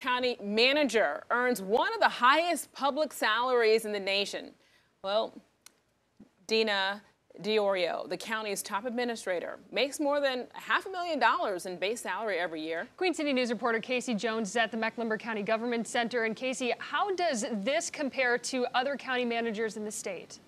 County manager earns one of the highest public salaries in the nation. Well, Dena Diorio, the county's top administrator, makes more than half a million dollars in base salary every year. Queen City News reporter Casey Jones is at the Mecklenburg County Government Center. And Casey, how does this compare to other county managers in the state?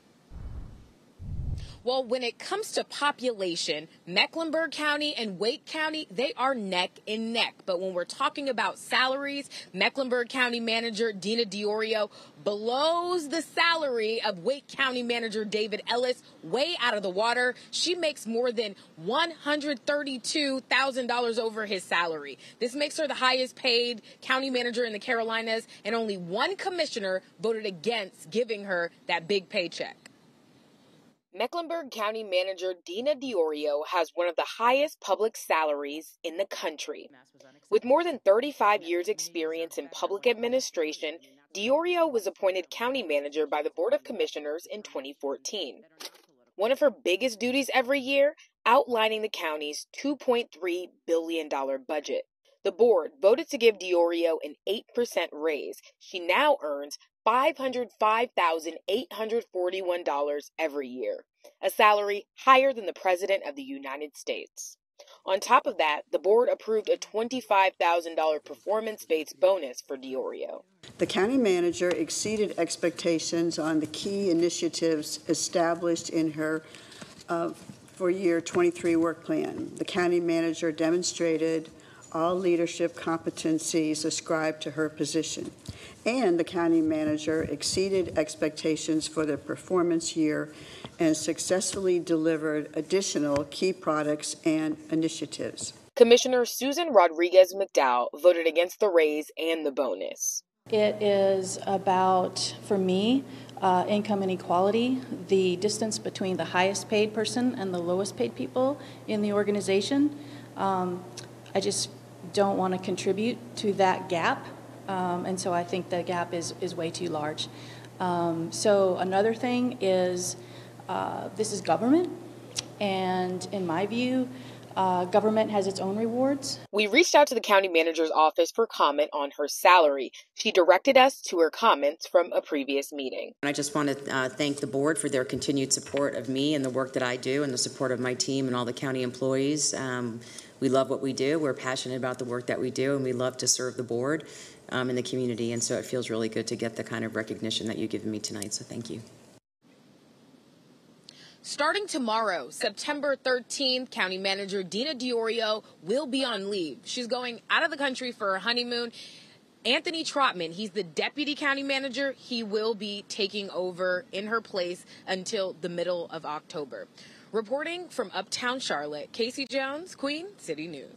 Well, when it comes to population, Mecklenburg County and Wake County, they are neck and neck. But when we're talking about salaries, Mecklenburg County Manager Dena Diorio blows the salary of Wake County Manager David Ellis way out of the water. She makes more than $132,000 over his salary. This makes her the highest paid county manager in the Carolinas, and only one commissioner voted against giving her that big paycheck. Mecklenburg County Manager Dena Diorio has one of the highest public salaries in the country. With more than 35 years' experience in public administration, Diorio was appointed county manager by the Board of Commissioners in 2014. One of her biggest duties every year, outlining the county's $2.3 billion budget. The board voted to give Diorio an 8% raise. She now earns $505,841 every year, a salary higher than the President of the United States. On top of that, the board approved a $25,000 performance based bonus for Diorio. The county manager exceeded expectations on the key initiatives established in her uh, for year 23 work plan. The county manager demonstrated all leadership competencies ascribed to her position. And the county manager exceeded expectations for the performance year and successfully delivered additional key products and initiatives. Commissioner Susan Rodriguez McDowell voted against the raise and the bonus. It is about, for me, uh, income inequality, the distance between the highest paid person and the lowest paid people in the organization. Um, I just don't want to contribute to that gap. Um, and so I think the gap is, is way too large. Um, so another thing is uh, this is government, and in my view, uh, government has its own rewards. We reached out to the county manager's office for comment on her salary. She directed us to her comments from a previous meeting. And I just want to uh, thank the board for their continued support of me and the work that I do and the support of my team and all the county employees. Um, we love what we do. We're passionate about the work that we do, and we love to serve the board um, and the community. And so it feels really good to get the kind of recognition that you've given me tonight. So thank you. Starting tomorrow, September 13th, County Manager Dena Diorio will be on leave. She's going out of the country for her honeymoon. Anthony Trotman, he's the deputy county manager. He will be taking over in her place until the middle of October. Reporting from Uptown Charlotte, Casey Jones, Queen City News.